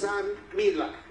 San Mila.